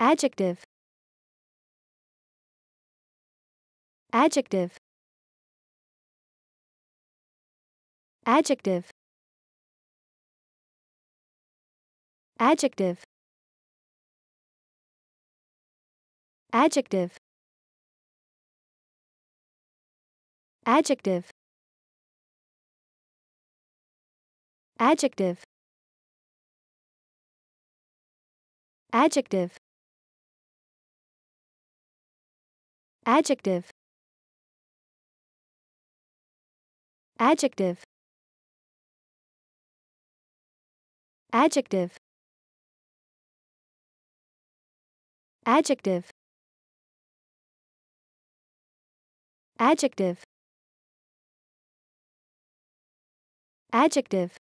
Adjective. Adjective. Adjective. Adjective. Adjective. Adjective. Adjective. Adjective. Adjective. Adjective. Adjective. Adjective. Adjective. Adjective.